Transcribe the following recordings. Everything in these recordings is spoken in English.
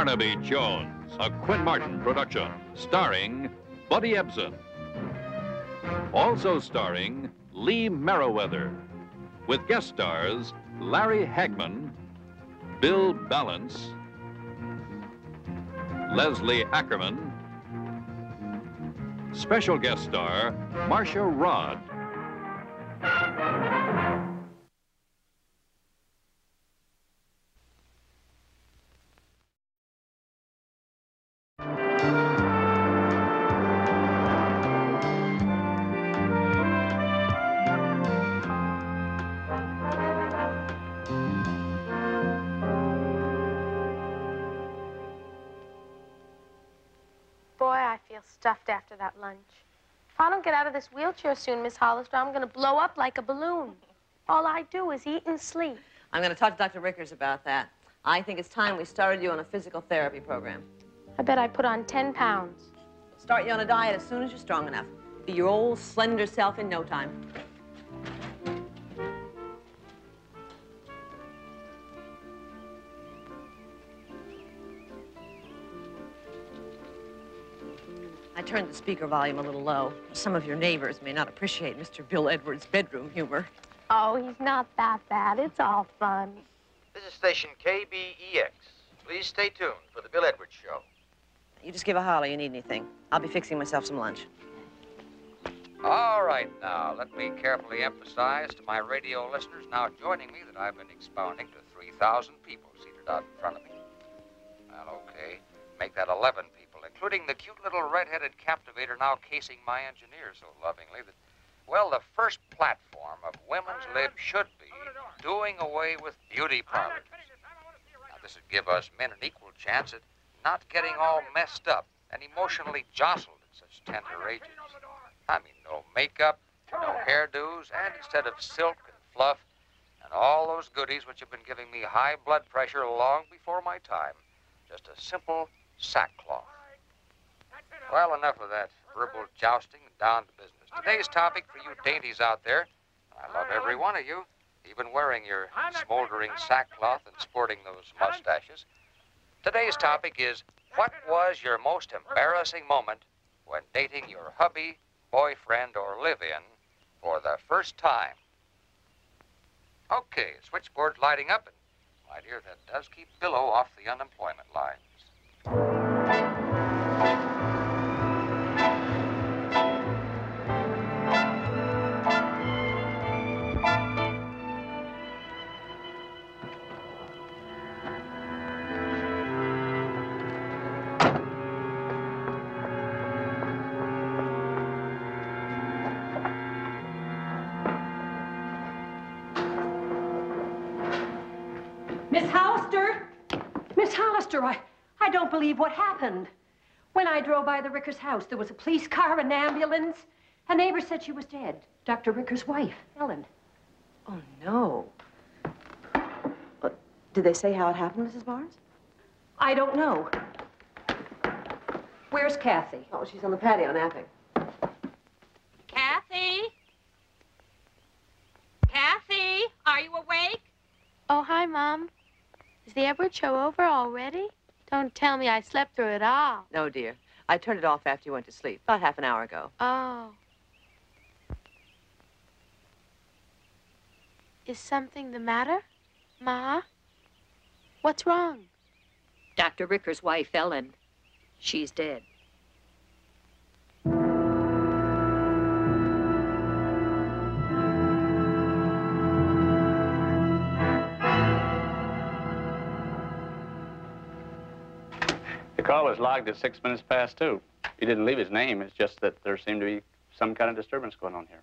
Barnaby Jones, a Quinn Martin production, starring Buddy Ebsen. Also starring Lee Meriwether, with guest stars Larry Hagman, Bill Ballance, Leslie Ackerman, special guest star Marcia Rodd. Stuffed after that lunch. If I don't get out of this wheelchair soon, Miss Hollister, I'm going to blow up like a balloon. All I do is eat and sleep. I'm going to talk to Dr. Rickers about that. I think it's time we started you on a physical therapy program. I bet I put on 10 pounds. Start you on a diet as soon as you're strong enough. Be your old slender self in no time. I turned the speaker volume a little low. Some of your neighbors may not appreciate Mr. Bill Edwards' bedroom humor. Oh, he's not that bad. It's all fun. This is station KBEX. Please stay tuned for the Bill Edwards Show. You just give a holler you need anything. I'll be fixing myself some lunch. All right, now, let me carefully emphasize to my radio listeners now joining me that I've been expounding to 3,000 people seated out in front of me. Well, okay, make that 11 people, including the cute little red-headed captivator now casing my engineer so lovingly that, well, the first platform of women's lib should be doing away with beauty parlors. Now, this would give us men an equal chance at not getting all messed up and emotionally jostled at such tender ages. I mean, no makeup, no hairdos, and instead of silk and fluff and all those goodies which have been giving me high blood pressure long before my time, just a simple sackcloth. Well, enough of that verbal jousting and down to business. Today's topic for you dainties out there, I love every one of you, even wearing your smoldering sackcloth and sporting those mustaches. Today's topic is what was your most embarrassing moment when dating your hubby, boyfriend, or live in for the first time? Okay, switchboard lighting up, and my dear, that does keep Billow off the unemployment lines. Believe what happened. When I drove by the Rickers house, there was a police car, an ambulance. A neighbor said she was dead. Dr. Rickers' wife, Ellen. Oh, no. But did they say how it happened, Mrs. Barnes? I don't know. Where's Kathy? Oh, she's on the patio napping. Kathy? Kathy, are you awake? Oh, hi, Mom. Is the Edward show over already? Don't tell me I slept through it all. No, dear. I turned it off after you went to sleep, about half an hour ago. Oh. Is something the matter, Ma? What's wrong? Dr. Rickers' wife, Ellen. She's dead. Call was logged at six minutes past two. He didn't leave his name. It's just that there seemed to be some kind of disturbance going on here.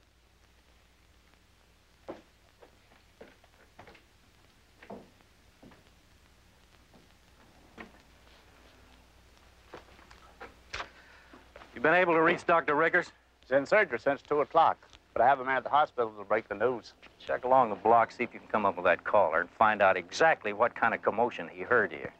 You been able to reach Dr. Rickers? He's in surgery since two o'clock, but I have a man at the hospital to break the news. Check along the block, see if you can come up with that caller and find out exactly what kind of commotion he heard here.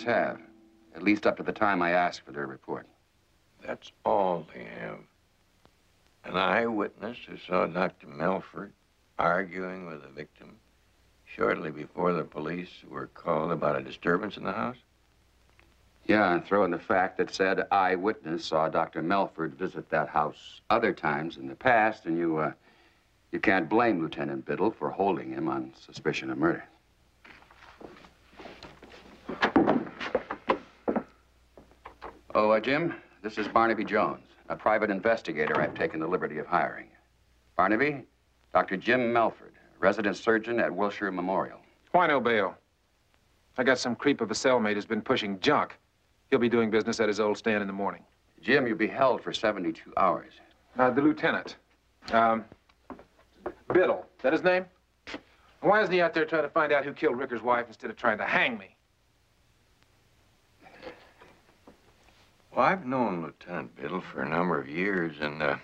Police have, at least up to the time I asked for their report. That's all they have. An eyewitness who saw Dr. Melford arguing with the victim shortly before the police were called about a disturbance in the house? Yeah, and throw in the fact that said eyewitness saw Dr. Melford visit that house other times in the past, and you, uh, you can't blame Lieutenant Biddle for holding him on suspicion of murder. Oh, uh, Jim, this is Barnaby Jones, a private investigator I've taken the liberty of hiring. Barnaby, Dr. Jim Melford, resident surgeon at Wilshire Memorial. Why no bail? I got some creep of a cellmate who's been pushing junk. He'll be doing business at his old stand in the morning. Jim, you'll be held for 72 hours. Uh, the lieutenant. Um, Biddle. Is that his name? Why isn't he out there trying to find out who killed Rickers' wife instead of trying to hang me? Well, I've known Lieutenant Biddle for a number of years, and uh,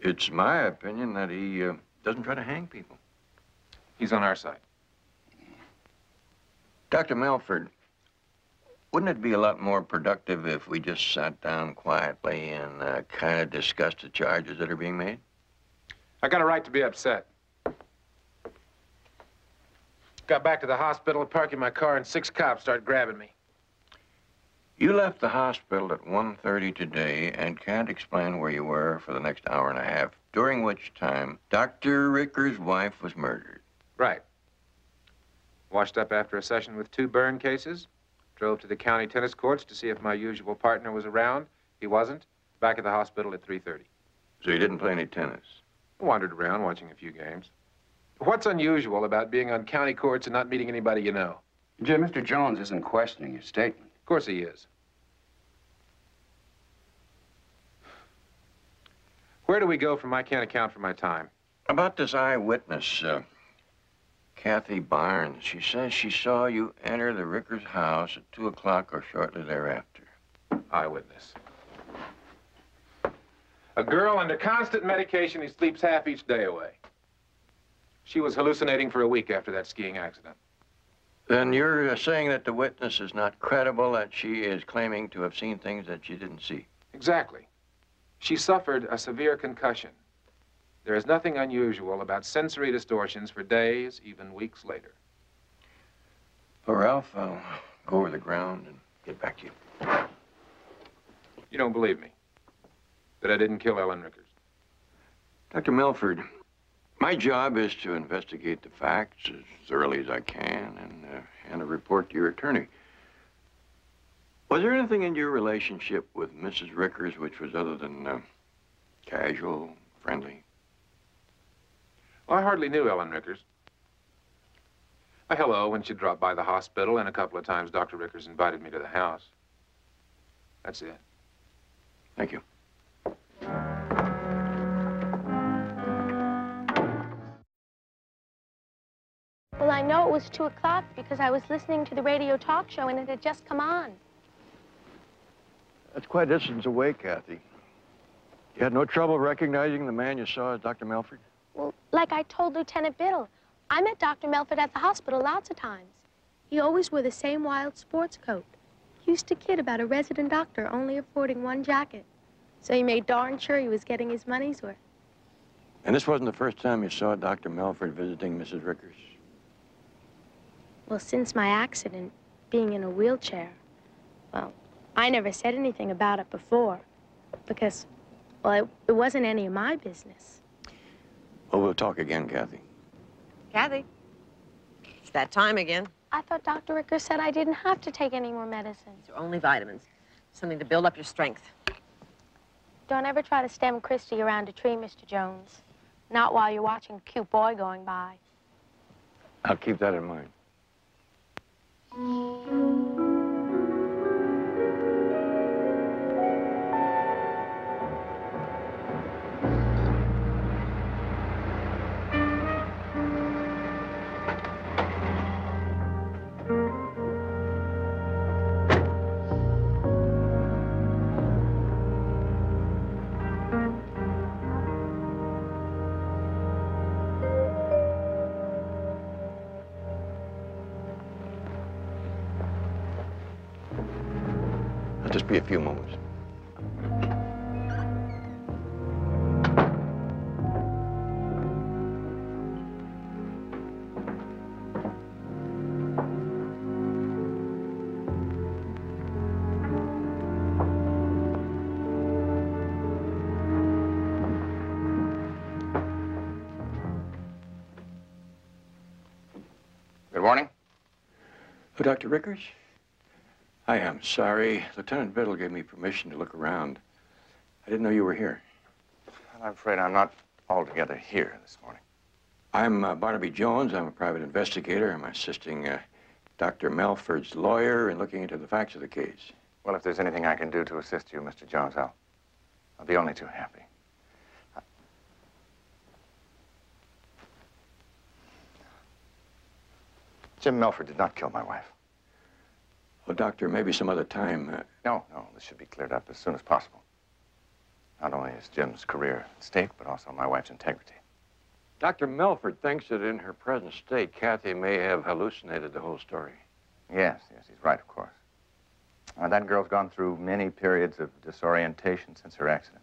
it's my opinion that he uh, doesn't try to hang people. He's on our side. Dr. Melford, wouldn't it be a lot more productive if we just sat down quietly and uh, kind of discussed the charges that are being made? I got a right to be upset. Got back to the hospital, parking my car, and six cops started grabbing me. You left the hospital at 1.30 today and can't explain where you were for the next hour and a half, during which time Dr. Rickers' wife was murdered. Right. Washed up after a session with two burn cases. Drove to the county tennis courts to see if my usual partner was around. He wasn't. Back at the hospital at 3.30. So you didn't play any tennis? I Wandered around watching a few games. What's unusual about being on county courts and not meeting anybody you know? Jim, Mr. Jones isn't questioning your statement. Of course he is. Where do we go from I can't account for my time? About this eyewitness, uh, Kathy Barnes. She says she saw you enter the Rickers house at 2 o'clock or shortly thereafter. Eyewitness. A girl under constant medication who sleeps half each day away. She was hallucinating for a week after that skiing accident. Then you're uh, saying that the witness is not credible, that she is claiming to have seen things that she didn't see? Exactly. She suffered a severe concussion. There is nothing unusual about sensory distortions for days, even weeks later. Well, Ralph, I'll go over the ground and get back to you. You don't believe me? That I didn't kill Ellen Rickers? Dr. Melford my job is to investigate the facts as thoroughly as I can and uh, hand a report to your attorney. Was there anything in your relationship with Mrs. Rickers which was other than uh, casual, friendly? Well, I hardly knew Ellen Rickers. A hello when she dropped by the hospital, and a couple of times Dr. Rickers invited me to the house. That's it. Thank you. Well, I know it was 2 o'clock because I was listening to the radio talk show and it had just come on. That's quite a distance away, Kathy. You had no trouble recognizing the man you saw as Dr. Melford? Well, like I told Lieutenant Biddle, I met Dr. Melford at the hospital lots of times. He always wore the same wild sports coat. He used to kid about a resident doctor only affording one jacket. So he made darn sure he was getting his money's worth. And this wasn't the first time you saw Dr. Melford visiting Mrs. Rickers? Well, since my accident, being in a wheelchair, well, I never said anything about it before because, well, it, it wasn't any of my business. Well, we'll talk again, Kathy. Kathy, it's that time again. I thought Dr. Ricker said I didn't have to take any more medicine. These are only vitamins. Something to build up your strength. Don't ever try to stem christie around a tree, Mr. Jones. Not while you're watching a cute boy going by. I'll keep that in mind. Be a few moments. Good morning. Oh, Dr. Rickers? I am sorry. Lieutenant Biddle gave me permission to look around. I didn't know you were here. I'm afraid I'm not altogether here this morning. I'm uh, Barnaby Jones. I'm a private investigator. I'm assisting uh, Dr. Melford's lawyer in looking into the facts of the case. Well, if there's anything I can do to assist you, Mr. Jones, I'll, I'll be only too happy. Jim Melford did not kill my wife. Well, Doctor, maybe some other time. Uh... No, no, this should be cleared up as soon as possible. Not only is Jim's career at stake, but also my wife's integrity. Dr. Melford thinks that in her present state, Kathy may have hallucinated the whole story. Yes, yes, he's right, of course. Uh, that girl's gone through many periods of disorientation since her accident.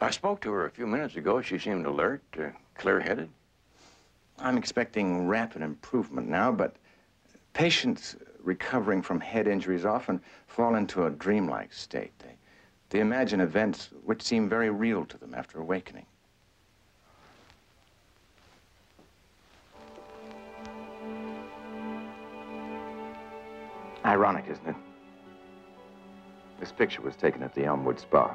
I spoke to her a few minutes ago. She seemed alert, uh, clear-headed. I'm expecting rapid improvement now, but patients recovering from head injuries often fall into a dreamlike state. They, they imagine events which seem very real to them after awakening. Ironic, isn't it? This picture was taken at the Elmwood Spa.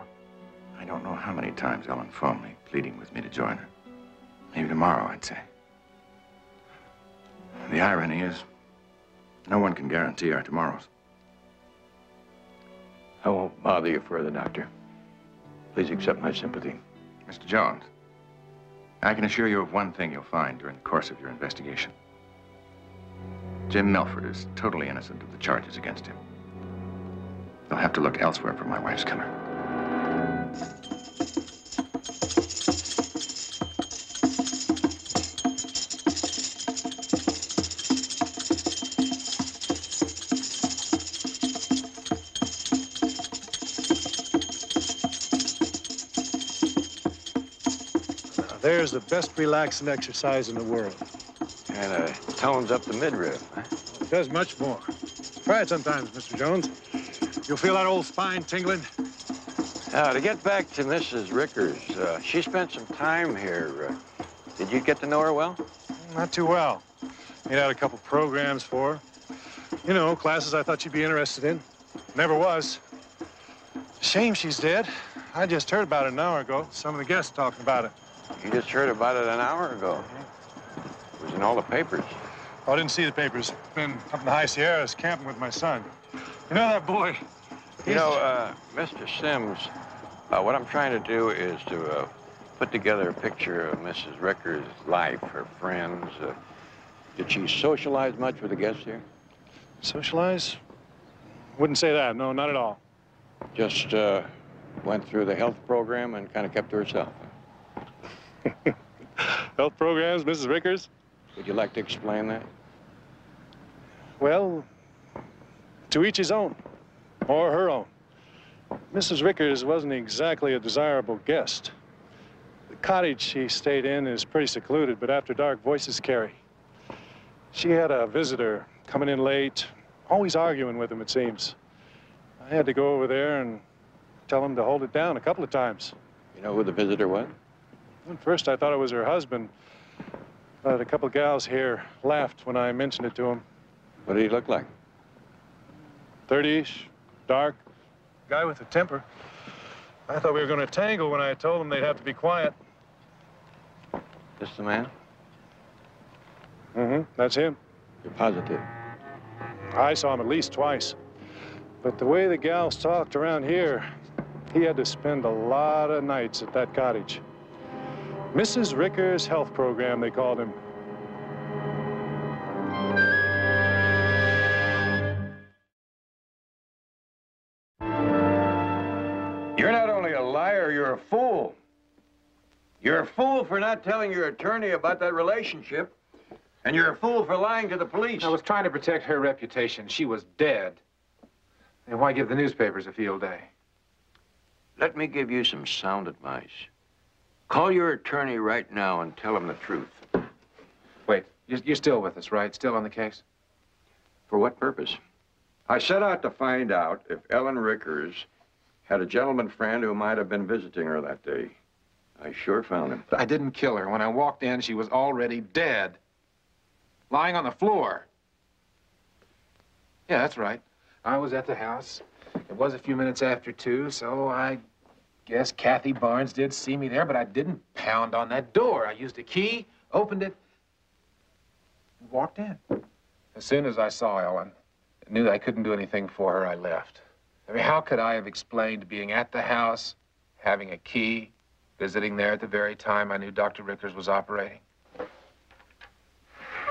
I don't know how many times Ellen phoned me, pleading with me to join her. Maybe tomorrow, I'd say. The irony is, no one can guarantee our tomorrows. I won't bother you further, Doctor. Please accept my sympathy. Mr. Jones, I can assure you of one thing you'll find during the course of your investigation. Jim Melford is totally innocent of the charges against him. They'll have to look elsewhere for my wife's killer. There's the best relaxing exercise in the world. And uh, tones up the midriff, huh? It does much more. Try it sometimes, Mr. Jones. You'll feel that old spine tingling. Now, to get back to Mrs. Rickers, uh, she spent some time here. Uh, did you get to know her well? Not too well. Made out a couple programs for her. You know, classes I thought she'd be interested in. Never was. Shame she's dead. I just heard about it an hour ago. Some of the guests talking about it. You just heard about it an hour ago. It was in all the papers. Oh, I didn't see the papers. Been up in the high Sierras camping with my son. You know that boy? You know, uh, Mr. Sims, uh, what I'm trying to do is to uh, put together a picture of Mrs. Rickers' life, her friends. Uh, did she socialize much with the guests here? Socialize? Wouldn't say that. No, not at all. Just uh, went through the health program and kind of kept to herself. Health programs, Mrs. Rickers? Would you like to explain that? Well, to each his own, or her own. Mrs. Rickers wasn't exactly a desirable guest. The cottage she stayed in is pretty secluded, but after dark, voices carry. She had a visitor coming in late, always arguing with him, it seems. I had to go over there and tell him to hold it down a couple of times. You know who the visitor was? At first, I thought it was her husband. But a couple gals here laughed when I mentioned it to him. What did he look like? 30-ish, dark, guy with a temper. I thought we were going to tangle when I told them they'd have to be quiet. This the man? Mm-hmm, that's him. You're positive? I saw him at least twice. But the way the gals talked around here, he had to spend a lot of nights at that cottage. Mrs. Rickers' health program, they called him. You're not only a liar, you're a fool. You're a fool for not telling your attorney about that relationship. And you're a fool for lying to the police. I was trying to protect her reputation. She was dead. And why give the newspapers a field day? Let me give you some sound advice. Call your attorney right now and tell him the truth. Wait, you're, you're still with us, right? Still on the case? For what purpose? I set out to find out if Ellen Rickers had a gentleman friend who might have been visiting her that day. I sure found him. But I didn't kill her. When I walked in, she was already dead. Lying on the floor. Yeah, that's right. I was at the house. It was a few minutes after two, so I guess Kathy Barnes did see me there, but I didn't pound on that door. I used a key, opened it, and walked in. As soon as I saw Ellen, I knew I couldn't do anything for her, I left. I mean, how could I have explained being at the house, having a key, visiting there at the very time I knew Dr. Rickers was operating?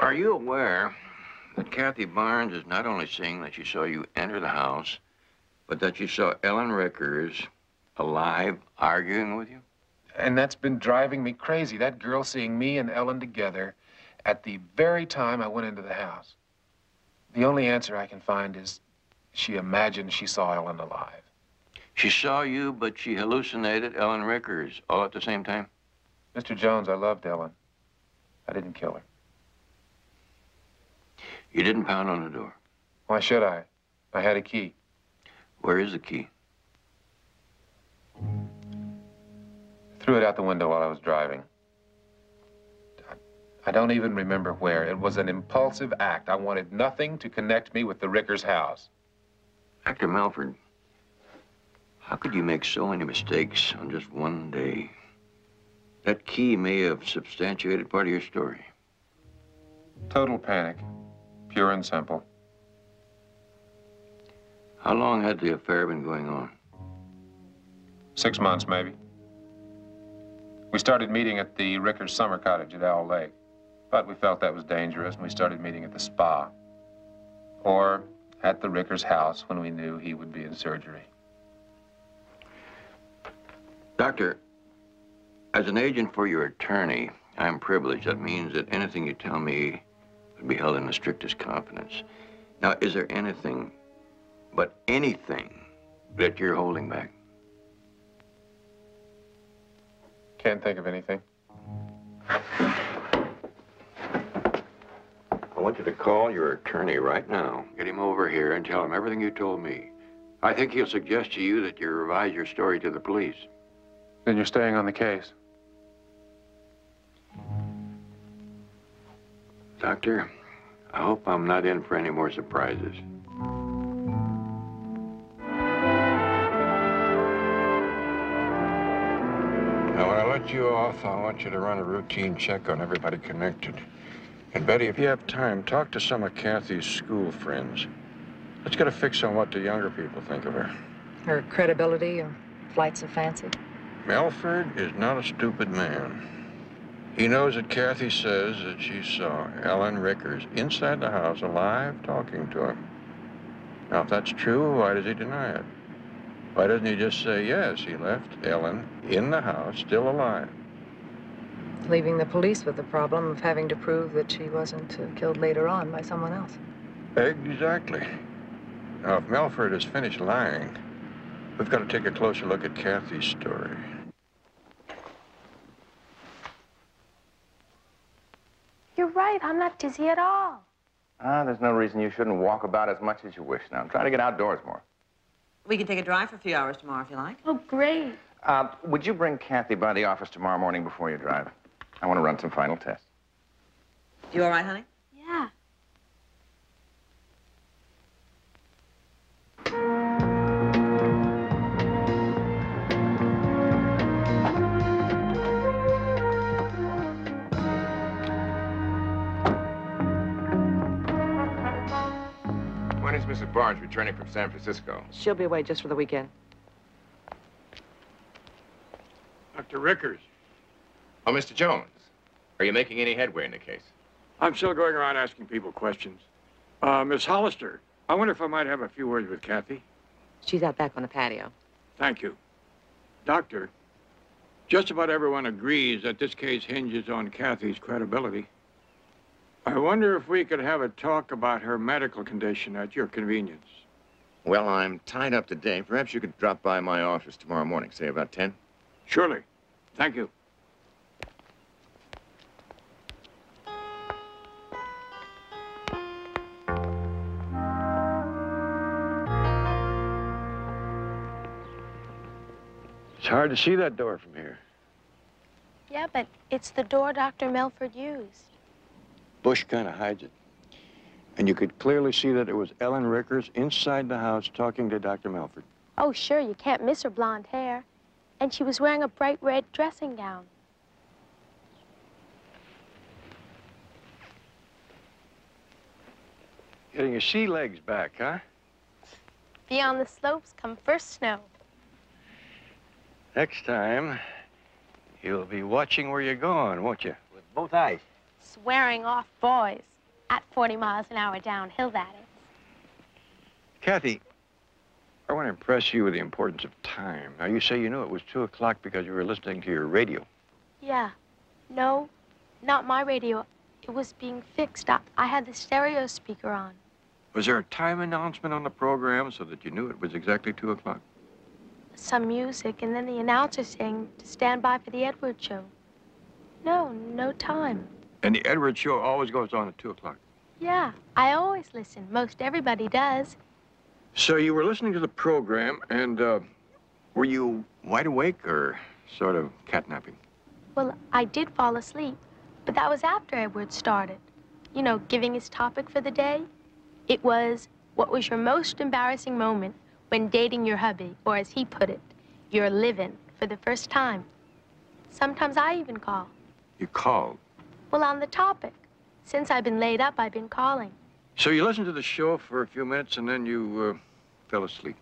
Are you aware that Kathy Barnes is not only saying that she saw you enter the house, but that she saw Ellen Rickers alive arguing with you? And that's been driving me crazy. That girl seeing me and Ellen together at the very time I went into the house. The only answer I can find is she imagined she saw Ellen alive. She saw you, but she hallucinated Ellen Rickers all at the same time? Mr. Jones, I loved Ellen. I didn't kill her. You didn't pound on the door? Why should I? I had a key. Where is the key? Threw it out the window while I was driving. I don't even remember where. It was an impulsive act. I wanted nothing to connect me with the Rickers house. Dr. Melford, how could you make so many mistakes on just one day? That key may have substantiated part of your story. Total panic. Pure and simple. How long had the affair been going on? Six months, maybe. We started meeting at the Rickers summer cottage at Owl Lake. But we felt that was dangerous, and we started meeting at the spa. Or at the Rickers house when we knew he would be in surgery. Doctor, as an agent for your attorney, I'm privileged. That means that anything you tell me would be held in the strictest confidence. Now, is there anything, but anything, that you're holding back? Can't think of anything. I want you to call your attorney right now. Get him over here and tell him everything you told me. I think he'll suggest to you that you revise your story to the police. Then you're staying on the case. Doctor, I hope I'm not in for any more surprises. When you off, I want you to run a routine check on everybody connected. And Betty, if you have time, talk to some of Kathy's school friends. Let's get a fix on what the younger people think of her. Her credibility or flights of fancy? Melford is not a stupid man. He knows that Kathy says that she saw Ellen Rickers inside the house alive talking to him. Now, if that's true, why does he deny it? Why doesn't he just say, yes, he left Ellen in the house, still alive? Leaving the police with the problem of having to prove that she wasn't uh, killed later on by someone else. Exactly. Now, if Melford has finished lying, we've got to take a closer look at Kathy's story. You're right. I'm not dizzy at all. Ah, there's no reason you shouldn't walk about as much as you wish now. Try to get outdoors more. We can take a drive for a few hours tomorrow if you like. Oh, great. Uh, would you bring Kathy by the office tomorrow morning before you drive? I want to run some final tests. You all right, honey? Mrs. Barnes returning from San Francisco? She'll be away just for the weekend. Dr. Rickers. Oh, Mr. Jones, are you making any headway in the case? I'm still going around asking people questions. Uh, Miss Hollister, I wonder if I might have a few words with Kathy. She's out back on the patio. Thank you. Doctor, just about everyone agrees that this case hinges on Kathy's credibility. I wonder if we could have a talk about her medical condition at your convenience. Well, I'm tied up today. Perhaps you could drop by my office tomorrow morning, say about 10? Surely. Thank you. It's hard to see that door from here. Yeah, but it's the door Dr. Melford used. Bush kind of hides it. And you could clearly see that it was Ellen Rickers inside the house talking to Dr. Melford. Oh, sure, you can't miss her blonde hair. And she was wearing a bright red dressing gown. Getting your sea legs back, huh? Beyond the slopes come first snow. Next time, you'll be watching where you're going, won't you? With both eyes. Swearing off boys. At 40 miles an hour downhill, that is. Kathy, I want to impress you with the importance of time. Now, you say you knew it was 2 o'clock because you were listening to your radio. Yeah. No, not my radio. It was being fixed. I, I had the stereo speaker on. Was there a time announcement on the program so that you knew it was exactly 2 o'clock? Some music, and then the announcer saying to stand by for the Edward show. No, no time. And the Edward show always goes on at 2 o'clock. Yeah, I always listen. Most everybody does. So you were listening to the program, and uh, were you wide awake or sort of catnapping? Well, I did fall asleep, but that was after Edward started. You know, giving his topic for the day. It was, what was your most embarrassing moment when dating your hubby, or as he put it, you're living for the first time? Sometimes I even call. You called. Well, on the topic. Since I've been laid up, I've been calling. So you listened to the show for a few minutes, and then you uh, fell asleep.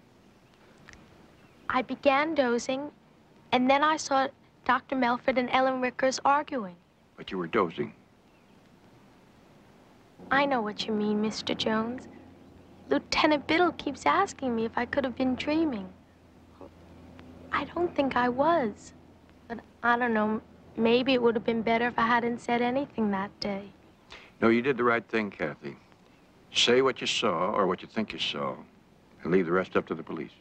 I began dozing, and then I saw Dr. Melford and Ellen Rickers arguing. But you were dozing. I know what you mean, Mr. Jones. Lieutenant Biddle keeps asking me if I could have been dreaming. I don't think I was. But I don't know, maybe it would have been better if I hadn't said anything that day. No, you did the right thing, Kathy. Say what you saw or what you think you saw, and leave the rest up to the police.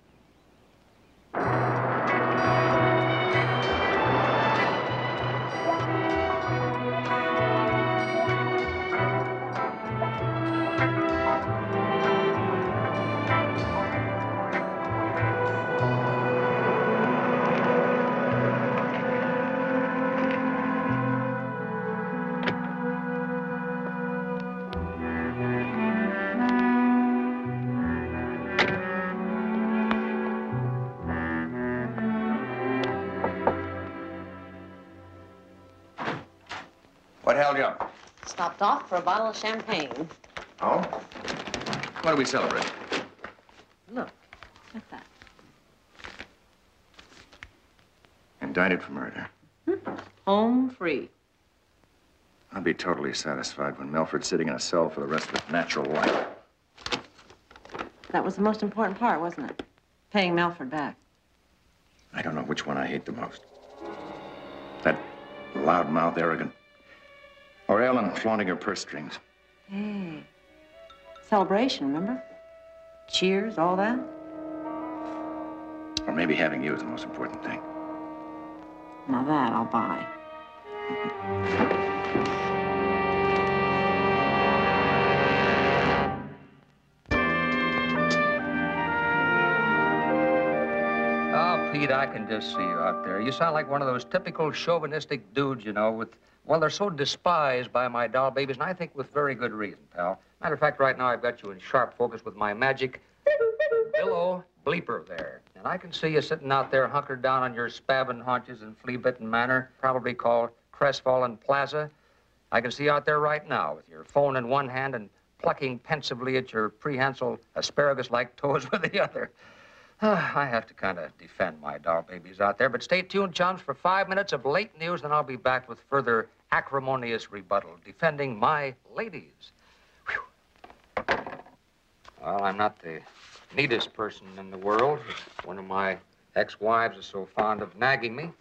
Held you up? Stopped off for a bottle of champagne. Oh? What do we celebrate? Look at that. Indicted for murder. Hmm. Home free. I'll be totally satisfied when Melford's sitting in a cell for the rest of his natural life. That was the most important part, wasn't it? Paying Melford back. I don't know which one I hate the most. That loudmouth, arrogant, Ellen flaunting her purse strings. Hey. Celebration, remember? Cheers, all that. Or maybe having you is the most important thing. Now that I'll buy. Oh, Pete, I can just see you out there. You sound like one of those typical chauvinistic dudes, you know, with, well, they're so despised by my doll babies, and I think with very good reason, pal. Matter of fact, right now I've got you in sharp focus with my magic billow bleeper there. And I can see you sitting out there hunkered down on your spavined haunches in flea-bitten manner, probably called Crestfallen Plaza. I can see you out there right now with your phone in one hand and plucking pensively at your prehensile asparagus-like toes with the other. I have to kind of defend my doll babies out there, but stay tuned, chums, for five minutes of late news, then I'll be back with further acrimonious rebuttal, defending my ladies. Whew. Well, I'm not the neatest person in the world. One of my ex-wives is so fond of nagging me.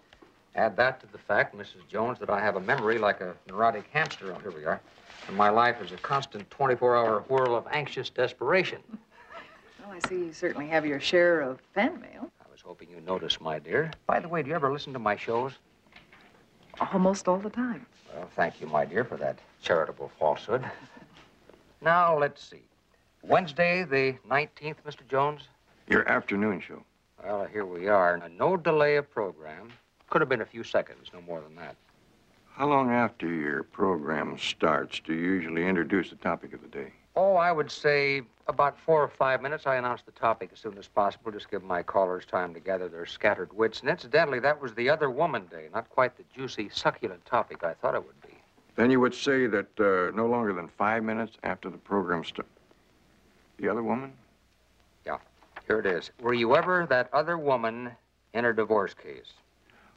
Add that to the fact, Mrs. Jones, that I have a memory like a neurotic hamster. Oh, here we are. And my life is a constant 24-hour whirl of anxious desperation. Well, I see you certainly have your share of fan mail. I was hoping you noticed, my dear. By the way, do you ever listen to my shows? Almost all the time. Well, thank you, my dear, for that charitable falsehood. now, let's see. Wednesday, the 19th, Mr. Jones? Your afternoon show. Well, here we are. Now, no delay of program. Could have been a few seconds, no more than that. How long after your program starts do you usually introduce the topic of the day? Oh, I would say about four or five minutes. I announce the topic as soon as possible. Just give my callers time to gather their scattered wits. And incidentally, that was the other woman day, not quite the juicy, succulent topic I thought it would be. Then you would say that uh, no longer than five minutes after the program starts. The other woman? Yeah, here it is. Were you ever that other woman in a divorce case?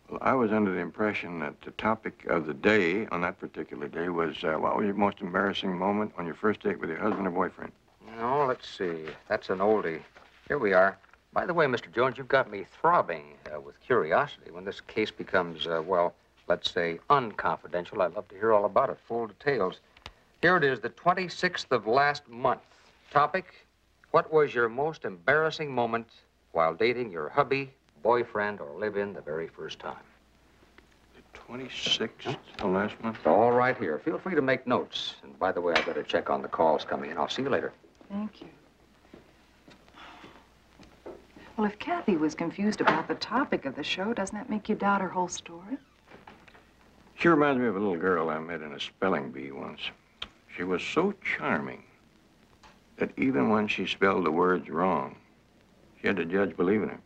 Well, I was under the impression that the topic of the day on that particular day was uh, what was your most embarrassing moment on your first date with your husband or boyfriend? No, let's see. That's an oldie. Here we are. By the way, Mr. Jones, you've got me throbbing uh, with curiosity. When this case becomes, uh, well, let's say, unconfidential, I'd love to hear all about it, full details. Here it is, the 26th of last month. Topic What was your most embarrassing moment while dating your hubby, boyfriend, or live in the very first time? The 26th of last month? All right here. Feel free to make notes. And by the way, I better check on the calls coming in. I'll see you later. Thank you. Well, if Kathy was confused about the topic of the show, doesn't that make you doubt her whole story? She reminds me of a little girl I met in a spelling bee once. She was so charming that even when she spelled the words wrong, she had the judge believing her.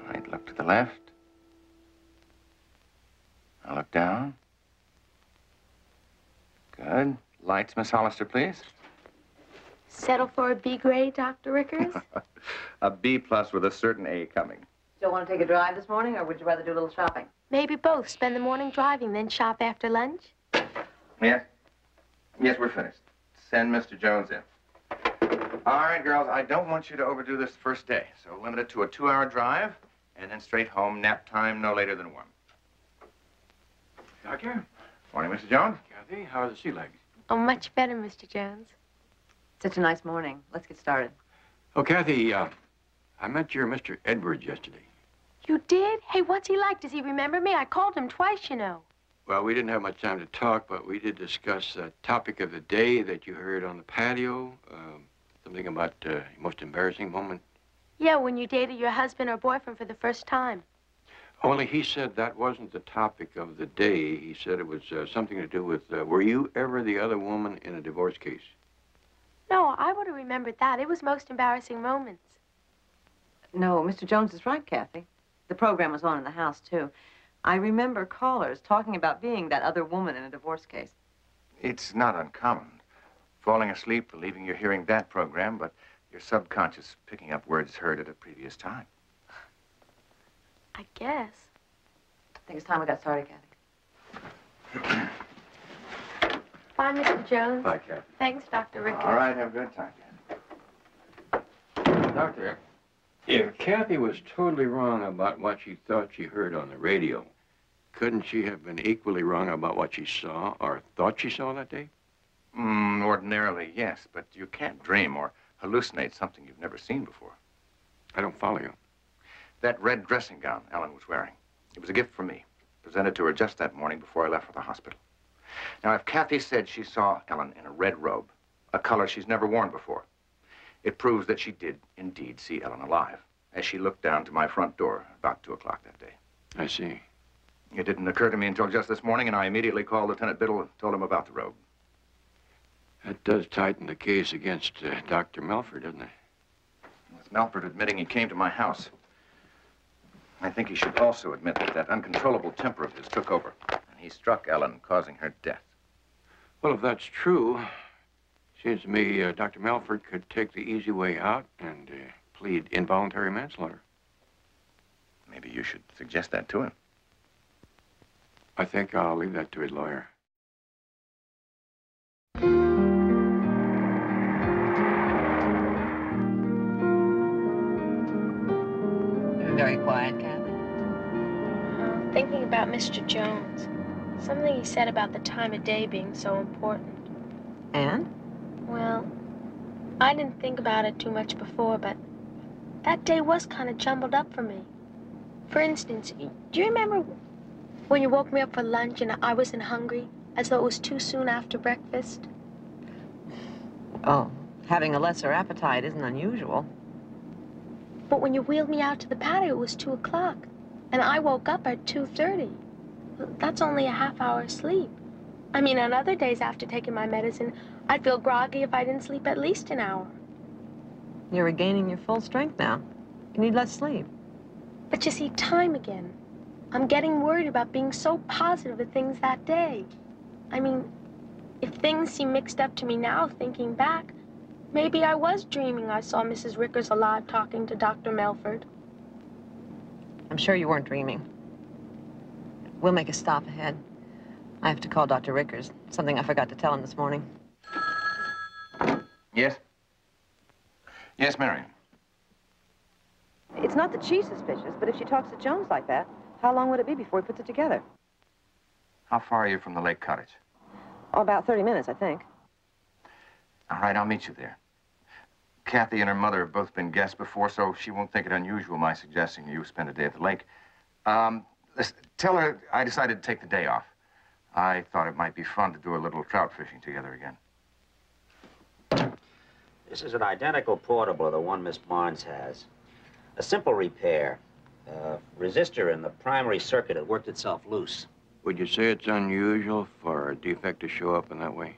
All right, look to the left. Now look down. Good. Lights, Miss Hollister, please. Settle for a B grade, Dr. Rickers? A B plus with a certain A coming. Still want to take a drive this morning, or would you rather do a little shopping? Maybe both. Spend the morning driving, then shop after lunch. Yes? Yes, we're finished. Send Mr. Jones in. All right, girls, I don't want you to overdo this first day, so limit it to a two-hour drive, and then straight home, nap time no later than one. Doctor? Morning, Mr. Jones. Kathy, how are the sea legs? Oh, much better, Mr. Jones. Such a nice morning. Let's get started. Oh, Kathy, uh, I met your Mr. Edwards yesterday. You did? Hey, what's he like? Does he remember me? I called him twice, you know. Well, we didn't have much time to talk, but we did discuss the topic of the day that you heard on the patio. Um, something about uh, your most embarrassing moment. Yeah, when you dated your husband or boyfriend for the first time. Only he said that wasn't the topic of the day. He said it was uh, something to do with, uh, were you ever the other woman in a divorce case? No, I would have remembered that. It was most embarrassing moments. No, Mr. Jones is right, Kathy. The program was on in the house, too. I remember callers talking about being that other woman in a divorce case. It's not uncommon. Falling asleep, believing you're hearing that program, but your subconscious picking up words heard at a previous time. I guess. I think it's time we got started, Kathy. Bye, Mr. Jones. Bye, Kathy. Thanks, Dr. Rickers. All right, have a good time, Kathy. Doctor, if Kathy was totally wrong about what she thought she heard on the radio, couldn't she have been equally wrong about what she saw or thought she saw that day? Mm, ordinarily, yes, but you can't dream or hallucinate something you've never seen before. I don't follow you. That red dressing gown Ellen was wearing, it was a gift from me, presented to her just that morning before I left for the hospital. Now, if Kathy said she saw Ellen in a red robe, a color she's never worn before, it proves that she did indeed see Ellen alive as she looked down to my front door about 2 o'clock that day. I see. It didn't occur to me until just this morning, and I immediately called Lieutenant Biddle and told him about the robe. That does tighten the case against uh, Dr. Melford, doesn't it? With Melford admitting he came to my house, I think he should also admit that that uncontrollable temper of his took over, and he struck Ellen, causing her death. Well, if that's true, seems to me uh, Dr. Melford could take the easy way out and uh, plead involuntary manslaughter. Maybe you should suggest that to him. I think I'll leave that to his lawyer. Very quiet, Kathy. Thinking about Mr. Jones. Something he said about the time of day being so important. And? Well, I didn't think about it too much before, but that day was kind of jumbled up for me. For instance, do you remember when you woke me up for lunch and I wasn't hungry, as though it was too soon after breakfast? Oh, having a lesser appetite isn't unusual. But when you wheeled me out to the patio, it was 2 o'clock, and I woke up at 2.30. That's only a half hour sleep. I mean, on other days after taking my medicine, I'd feel groggy if I didn't sleep at least an hour. You're regaining your full strength now. You need less sleep. But you see, time again. I'm getting worried about being so positive of things that day. I mean, if things seem mixed up to me now, thinking back, maybe I was dreaming I saw Mrs. Rickers alive talking to Dr. Melford. I'm sure you weren't dreaming. We'll make a stop ahead. I have to call Dr. Rickers. Something I forgot to tell him this morning. Yes? Yes, Marion. It's not that she's suspicious, but if she talks to Jones like that, how long would it be before he puts it together? How far are you from the lake cottage? Oh, about 30 minutes, I think. All right, I'll meet you there. Kathy and her mother have both been guests before, so she won't think it unusual my suggesting you spend a day at the lake. Um, tell her I decided to take the day off. I thought it might be fun to do a little trout fishing together again. This is an identical portable to the one Miss Barnes has. A simple repair. A resistor in the primary circuit had worked itself loose. Would you say it's unusual for a defect to show up in that way?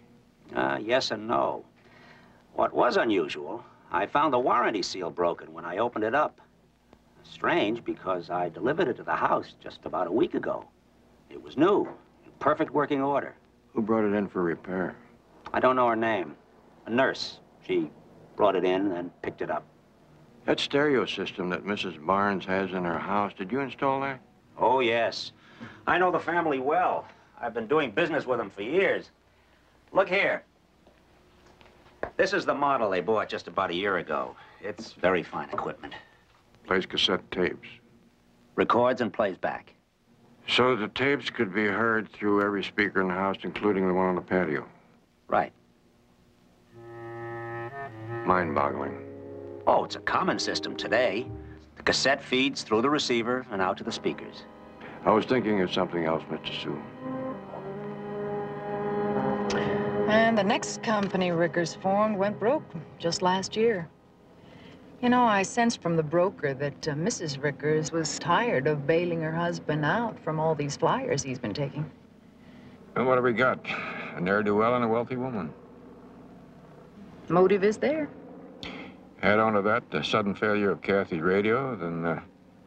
Uh, yes and no. What was unusual, I found the warranty seal broken when I opened it up. Strange, because I delivered it to the house just about a week ago. It was new, in perfect working order. Who brought it in for repair? I don't know her name. A nurse. She brought it in and picked it up. That stereo system that Mrs. Barnes has in her house, did you install that? Oh, yes. I know the family well. I've been doing business with them for years. Look here. This is the model they bought just about a year ago. It's very fine equipment. Plays cassette tapes. Records and plays back. So the tapes could be heard through every speaker in the house, including the one on the patio. Right. Mind-boggling. Oh, it's a common system today. The cassette feeds through the receiver and out to the speakers. I was thinking of something else, Mr. Sue. And the next company Rickers formed went broke just last year. You know, I sensed from the broker that uh, Mrs. Rickers was tired of bailing her husband out from all these flyers he's been taking. And what have we got? A ne'er-do-well and a wealthy woman. Motive is there. Add on to that the sudden failure of Kathy's radio, then uh,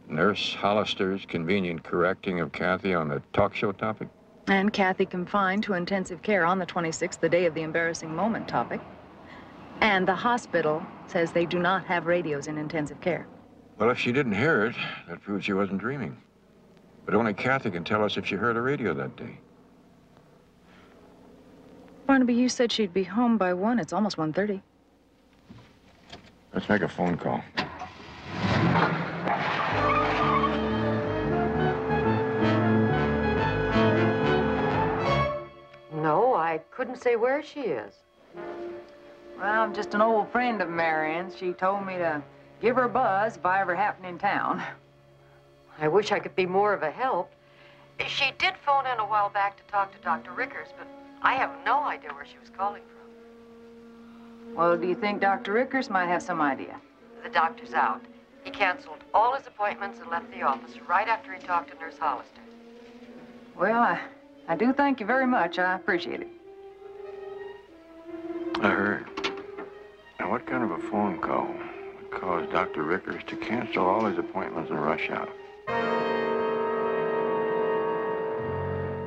Nurse Hollister's convenient correcting of Kathy on the talk show topic. And Kathy confined to intensive care on the 26th, the day of the embarrassing moment topic. And the hospital says they do not have radios in intensive care. Well, if she didn't hear it, that proves she wasn't dreaming. But only Kathy can tell us if she heard a radio that day. Barnaby, you said she'd be home by 1. It's almost 1.30. Let's make a phone call. No, I couldn't say where she is. Well, I'm just an old friend of Marion's. She told me to give her a buzz if I ever happen in town. I wish I could be more of a help. She did phone in a while back to talk to Dr. Rickers, but I have no idea where she was calling from. Well, do you think Dr. Rickers might have some idea? The doctor's out. He canceled all his appointments and left the office right after he talked to Nurse Hollister. Well, I, I do thank you very much. I appreciate it. I heard. Now, what kind of a phone call would cause Dr. Rickers to cancel all his appointments and rush out?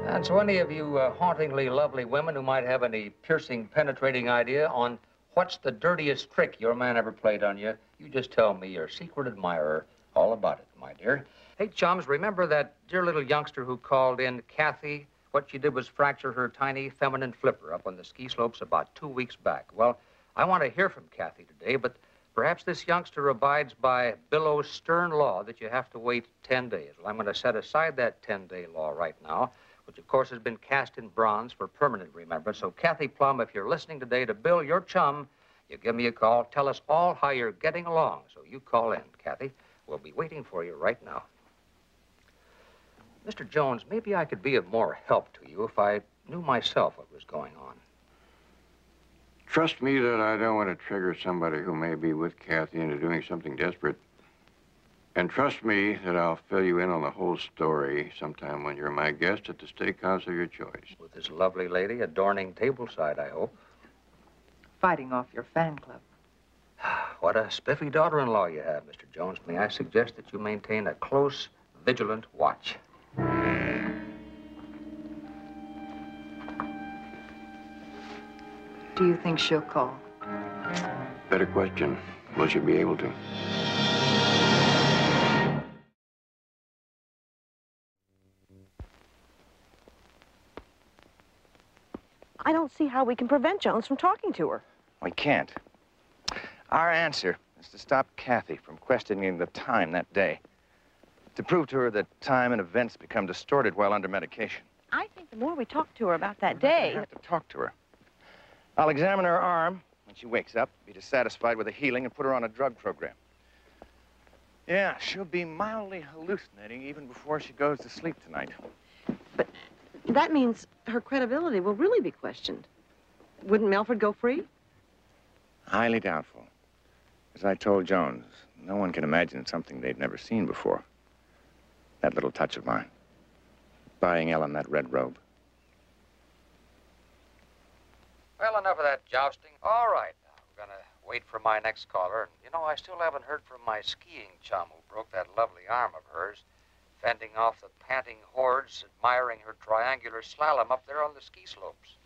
And so any of you uh, hauntingly lovely women who might have any piercing, penetrating idea on what's the dirtiest trick your man ever played on you, you just tell me, your secret admirer, all about it, my dear. Hey, chums, remember that dear little youngster who called in, Kathy? What she did was fracture her tiny feminine flipper up on the ski slopes about two weeks back. Well, I want to hear from Kathy today, but perhaps this youngster abides by Billow's stern law that you have to wait 10 days. Well, I'm going to set aside that 10-day law right now which of course has been cast in bronze for permanent remembrance. So, Kathy Plum, if you're listening today to Bill, your chum, you give me a call. Tell us all how you're getting along. So you call in, Kathy. We'll be waiting for you right now. Mr. Jones, maybe I could be of more help to you if I knew myself what was going on. Trust me that I don't want to trigger somebody who may be with Kathy into doing something desperate. And trust me that I'll fill you in on the whole story sometime when you're my guest at the steakhouse of your choice. With this lovely lady adorning tableside, I hope. Fighting off your fan club. What a spiffy daughter-in-law you have, Mr. Jones. May I suggest that you maintain a close, vigilant watch? Do you think she'll call? Better question. Will she be able to? I don't see how we can prevent Jones from talking to her. We can't. Our answer is to stop Kathy from questioning the time that day. To prove to her that time and events become distorted while under medication. I think the more we talk to her about that I day, have to talk to her. I'll examine her arm when she wakes up, be dissatisfied with the healing, and put her on a drug program. Yeah, she'll be mildly hallucinating even before she goes to sleep tonight. But that means her credibility will really be questioned. Wouldn't Melford go free? Highly doubtful. As I told Jones, no one can imagine something they've never seen before. That little touch of mine. Buying Ellen that red robe. Well, enough of that jousting. All right, now, I'm gonna wait for my next caller. And, you know, I still haven't heard from my skiing chum who broke that lovely arm of hers, fending off the panting hordes, admiring her triangular slalom up there on the ski slopes.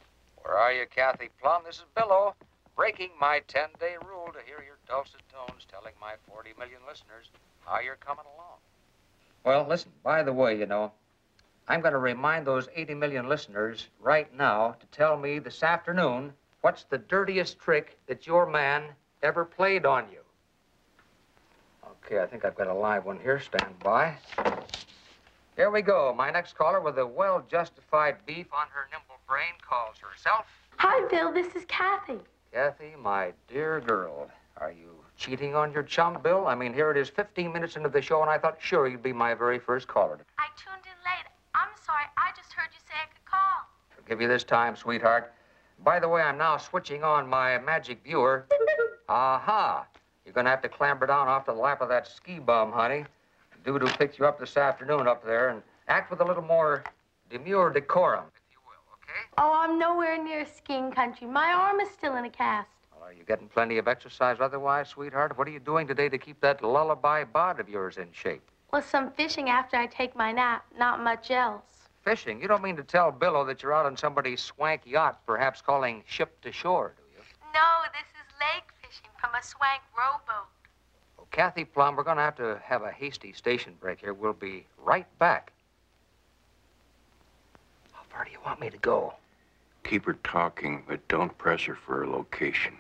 Where are you, Kathy Plum? This is Billo, breaking my 10-day rule to hear your dulcet tones telling my 40 million listeners how you're coming along. Well, listen, by the way, you know, I'm going to remind those 80 million listeners right now to tell me this afternoon what's the dirtiest trick that your man ever played on you. Okay, I think I've got a live one here. Stand by. Here we go. My next caller with a well-justified beef on her nimble brain calls herself Hi, Bill. This is Kathy. Kathy, my dear girl. Are you cheating on your chum, Bill? I mean, here it is 15 minutes into the show, and I thought sure you'd be my very first caller. I tuned in late. I'm sorry. I just heard you say I could call. Forgive you this time, sweetheart. By the way, I'm now switching on my magic viewer. Aha! You're gonna have to clamber down off the lap of that ski bum, honey. Dude who picked you up this afternoon up there and act with a little more demure decorum. If you will, okay? Oh, I'm nowhere near skiing country. My arm is still in a cast. Well, are you getting plenty of exercise otherwise, sweetheart? What are you doing today to keep that lullaby bod of yours in shape? Well, some fishing after I take my nap. Not much else. Fishing? You don't mean to tell Billow that you're out on somebody's swank yacht, perhaps calling ship to shore, do you? No, this is lake fishing from a swank rowboat. Oh, Kathy Plum, we're going to have to have a hasty station break here. We'll be right back. How far do you want me to go? Keep her talking, but don't press her for a location.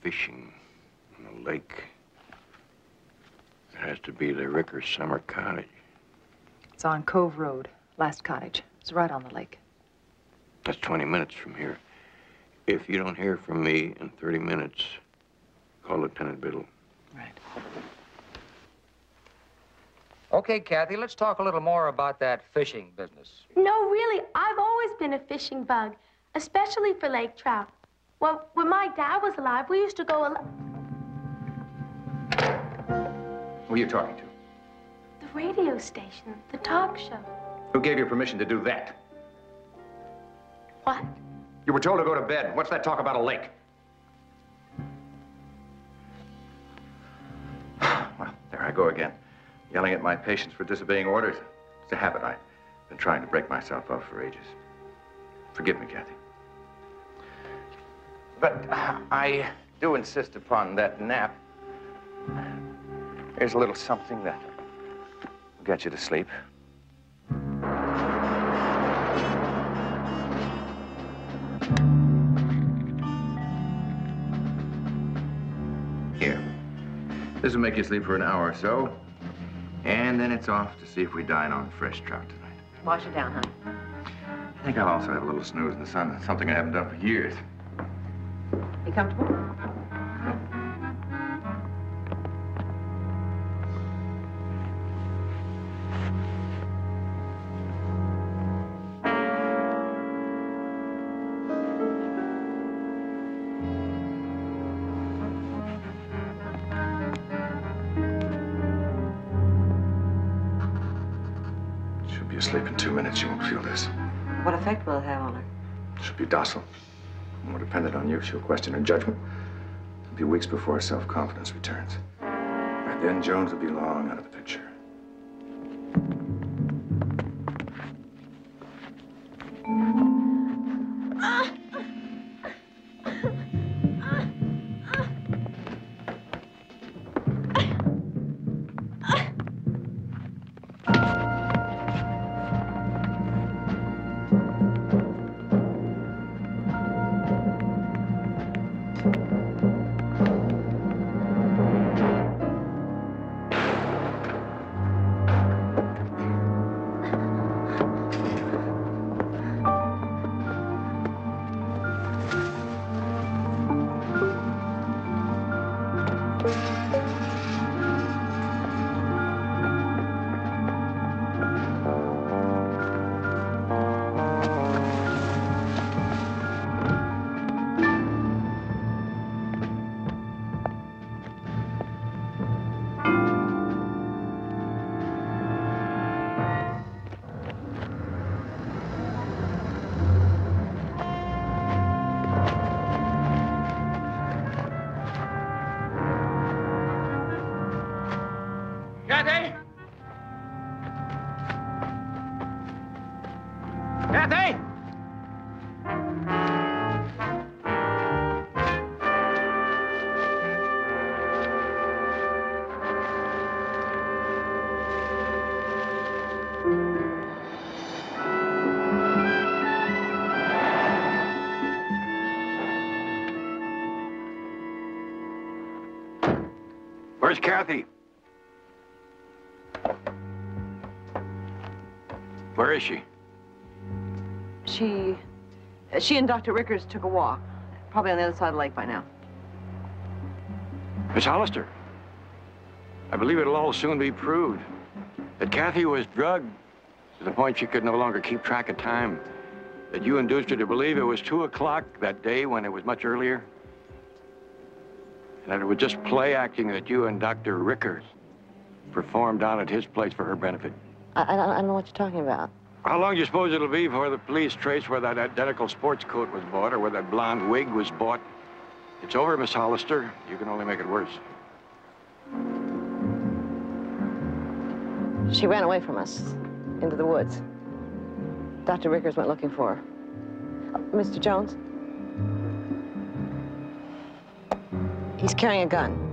Fishing on the lake. It has to be the Ricker Summer Cottage. It's on Cove Road, last cottage. It's right on the lake. That's 20 minutes from here. If you don't hear from me in 30 minutes, call Lieutenant Biddle. Right. Okay, Kathy, let's talk a little more about that fishing business. No, really, I've always been a fishing bug, especially for lake trout. Well, when my dad was alive, we used to go a. Who are you talking to? Radio station, the talk show. Who gave you permission to do that? What? You were told to go to bed. What's that talk about a lake? well, there I go again. Yelling at my patients for disobeying orders. It's a habit I've been trying to break myself of for ages. Forgive me, Kathy. But uh, I do insist upon that nap. Here's a little something that get you to sleep. Here. This will make you sleep for an hour or so. And then it's off to see if we dine on fresh trout tonight. Wash it down, honey. I think I'll also have a little snooze in the sun. Something I haven't done for years. You comfortable? Effect will it have on her? She'll be docile. More dependent on you. She'll question her judgment. It'll be weeks before her self-confidence returns. By then, Jones will be long out of the picture. She and Dr. Rickers took a walk. Probably on the other side of the lake by now. Miss Hollister. I believe it'll all soon be proved that Kathy was drugged to the point she could no longer keep track of time. That you induced her to believe it was 2 o'clock that day when it was much earlier. And that it was just play acting that you and Dr. Rickers performed down at his place for her benefit. I, I, don't, I don't know what you're talking about. How long do you suppose it'll be before the police trace where that identical sports coat was bought or where that blonde wig was bought? It's over, Miss Hollister. You can only make it worse. She ran away from us into the woods. Dr. Rickers went looking for her. Uh, Mr. Jones? He's carrying a gun.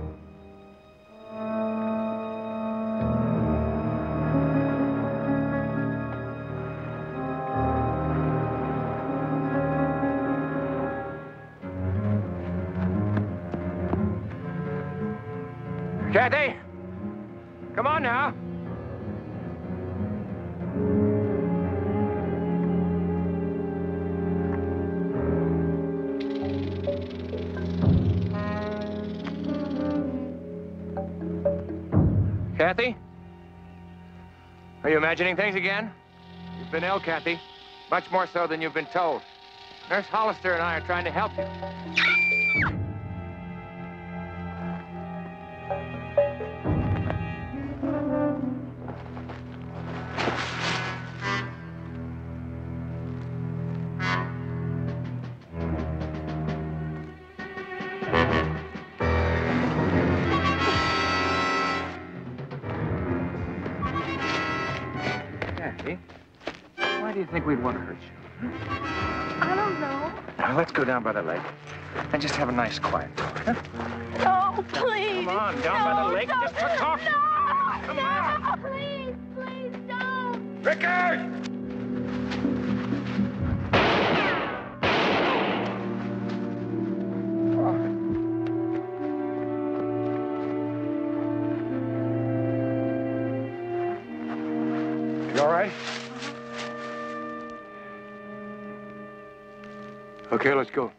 Imagining things again? You've been ill, Kathy. Much more so than you've been told. Nurse Hollister and I are trying to help you. You think we'd want to hurt you? I don't know. Now, let's go down by the lake and just have a nice quiet talk. Huh? No, please. Come on, down by the lake, just for talk. No, no, please, please don't. Rickers! Okay, let's go.